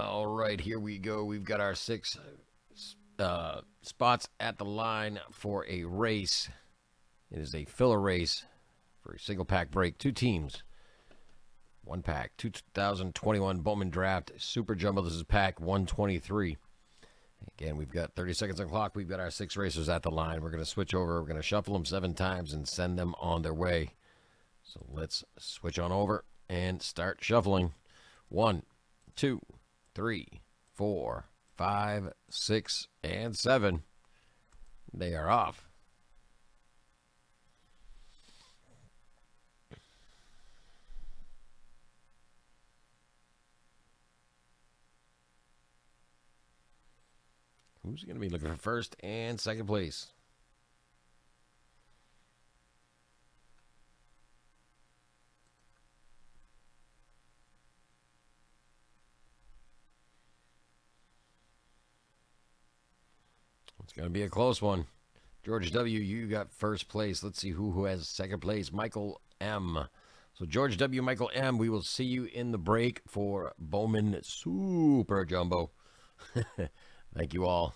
All right, here we go. We've got our six uh, spots at the line for a race. It is a filler race for a single pack break. Two teams, one pack. 2021 Bowman Draft Super Jumbo. This is pack 123. Again, we've got 30 seconds on clock. We've got our six racers at the line. We're going to switch over. We're going to shuffle them seven times and send them on their way. So let's switch on over and start shuffling. One, two three, four, five, six, and seven. They are off. Who's going to be looking for first and second place? It's going to be a close one. George W., you got first place. Let's see who, who has second place. Michael M. So, George W., Michael M., we will see you in the break for Bowman Super Jumbo. Thank you all.